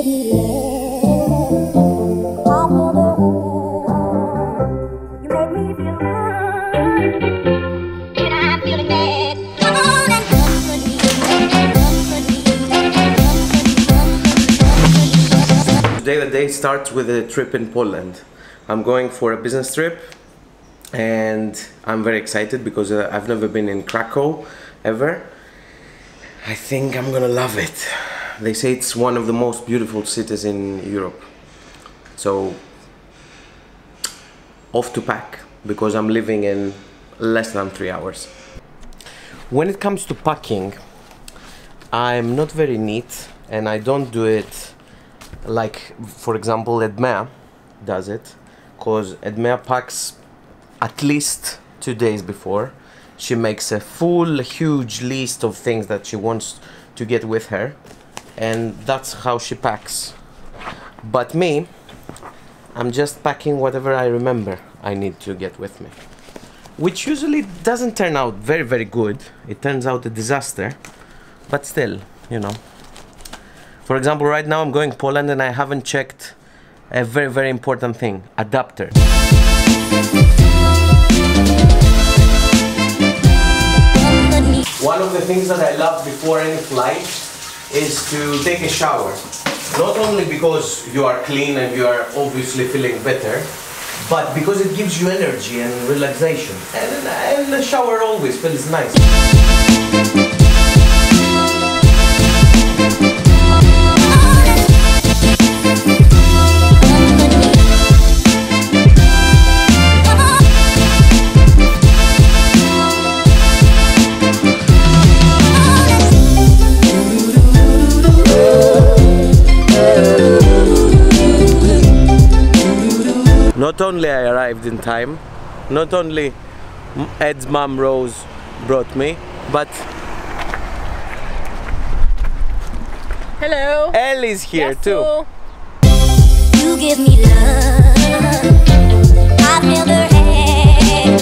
Today the day starts with a trip in Poland. I'm going for a business trip and I'm very excited because uh, I've never been in Krakow ever. I think I'm gonna love it. They say it's one of the most beautiful cities in Europe. So off to pack because I'm leaving in less than three hours. When it comes to packing, I'm not very neat and I don't do it like, for example, Edmea does it because Edmea packs at least two days before. She makes a full, huge list of things that she wants to get with her, and that's how she packs. But me, I'm just packing whatever I remember I need to get with me. Which usually doesn't turn out very, very good. It turns out a disaster, but still, you know. For example, right now I'm going Poland and I haven't checked a very, very important thing adapter. One of the things that I love before any flight is to take a shower. Not only because you are clean and you are obviously feeling better, but because it gives you energy and relaxation. And, and the shower always feels nice. Not only I arrived in time, not only Ed's mom Rose brought me, but Hello. Ellie's here too. You give me love. I feel the hand.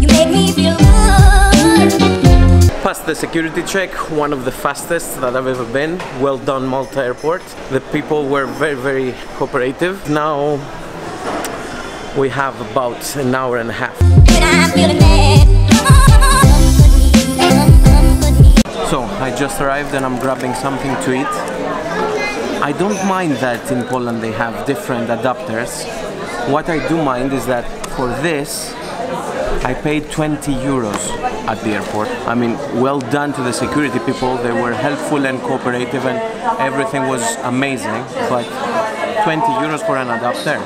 You make me feel good. Passed the security check, one of the fastest that I've ever been. Well done, Malta Airport. The people were very, very cooperative. Now we have about an hour and a half. And I'm feeling bad. Comfort me. Comfort me. So I just arrived and I'm grabbing something to eat. I don't mind that in Poland they have different adapters. What I do mind is that for this I paid 20 euros at the airport. I mean, well done to the security people. They were helpful and cooperative and everything was amazing. But 20 euros for an adapter.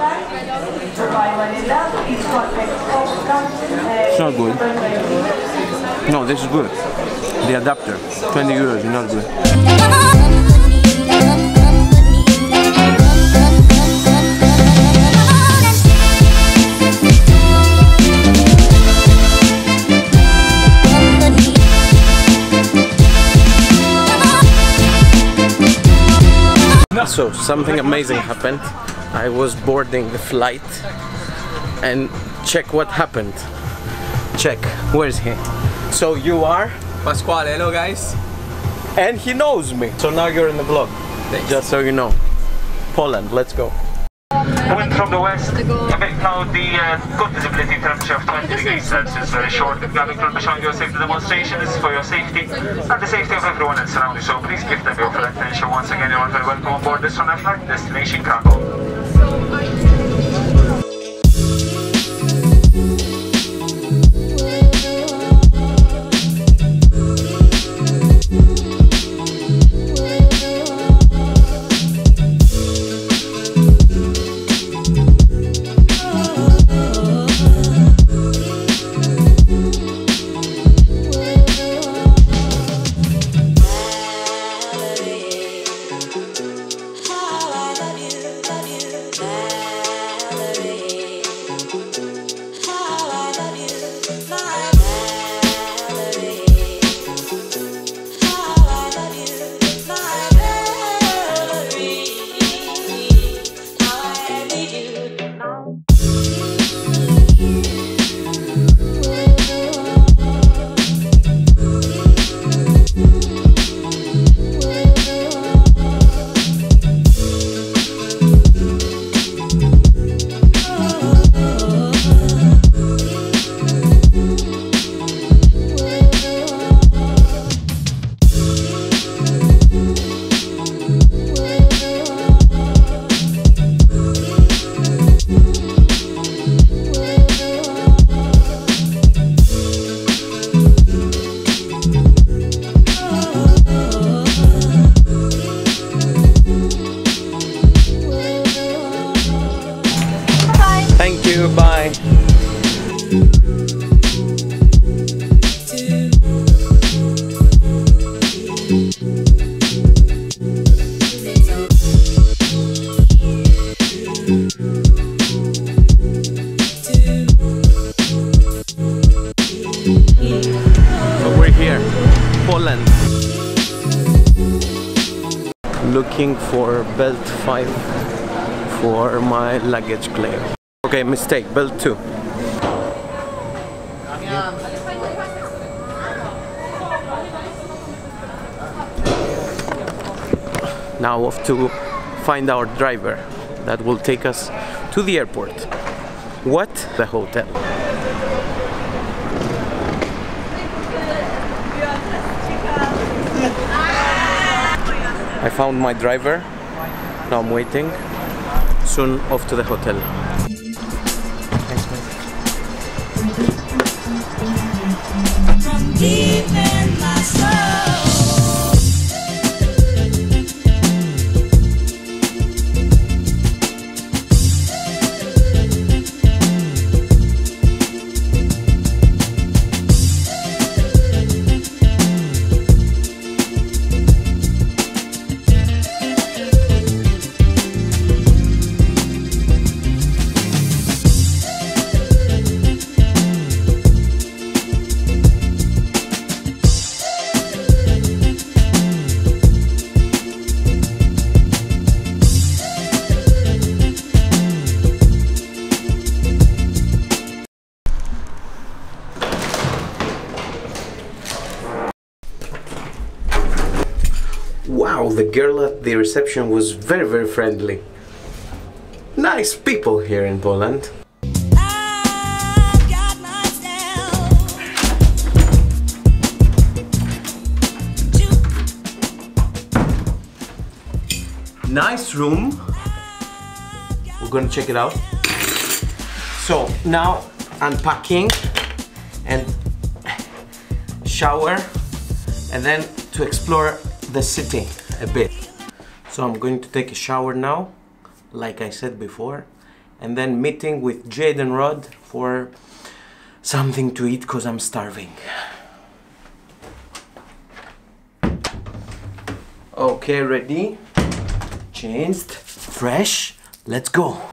It's not good. No, this is good. The adapter, 20 euros, not good. So something amazing happened. I was boarding the flight and check what happened. Check, where's he? So you are? Pasquale, hello guys. And he knows me. So now you're in the vlog. Just so you know. Poland, let's go. Wind from the west, a bit cloudy, uh, good visibility, temperature of 20 degrees Celsius, very short. Grabbing from behind your safety demonstration this is for your safety and the safety of everyone else around you. So please give them your full attention. Once again, you're very welcome on board this on flight, destination Krakow. right here, Poland. Looking for belt 5 for my luggage claim. Okay, mistake, belt 2. Now off to find our driver that will take us to the airport. What? The hotel. I found my driver. Now I'm waiting. Soon off to the hotel. deep girl at the reception was very, very friendly. Nice people here in Poland. Nice room. We're gonna check it out. So now unpacking and shower and then to explore the city a bit. So I'm going to take a shower now, like I said before, and then meeting with Jade and Rod for something to eat because I'm starving. Okay, ready? Changed, fresh, let's go.